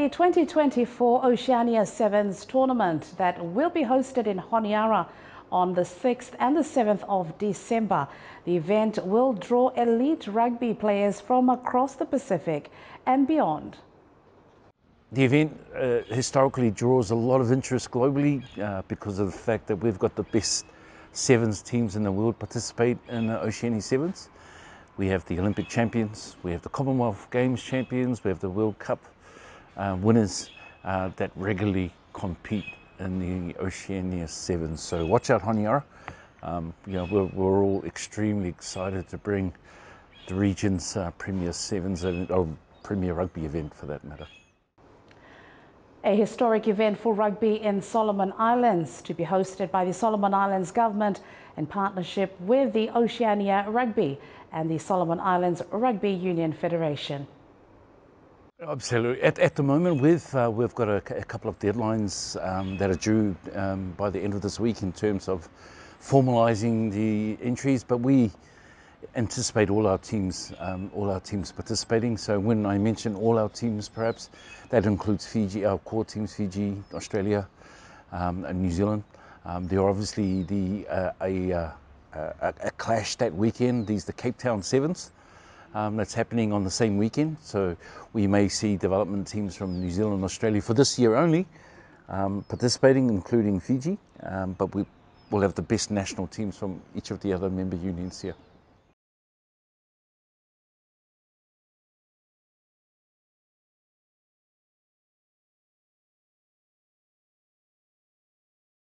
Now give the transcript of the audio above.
The 2024 Oceania Sevens tournament that will be hosted in Honiara on the 6th and the 7th of December. The event will draw elite rugby players from across the Pacific and beyond. The event uh, historically draws a lot of interest globally uh, because of the fact that we've got the best sevens teams in the world participate in the Oceania Sevens. We have the Olympic champions, we have the Commonwealth Games champions, we have the World Cup winners uh, that regularly compete in the Oceania Sevens. So watch out, Honiara. Um, you know, we're, we're, all extremely excited to bring the region's uh, Premier Sevens, or Premier Rugby event for that matter. A historic event for rugby in Solomon Islands to be hosted by the Solomon Islands government in partnership with the Oceania Rugby and the Solomon Islands Rugby Union Federation. Absolutely. At, at the moment, we've, uh, we've got a, a, couple of deadlines um, that are due um, by the end of this week in terms of formalising the entries, but we anticipate all our teams, um, all our teams participating. So when I mention all our teams, perhaps that includes Fiji, our core teams, Fiji, Australia, um, and New Zealand. Um, there are obviously the uh, a, uh, a, a clash that weekend. These the Cape Town Sevens um, that's happening on the same weekend. So we may see development teams from New Zealand and Australia for this year only um, participating, including Fiji, um, but we will have the best national teams from each of the other member unions here.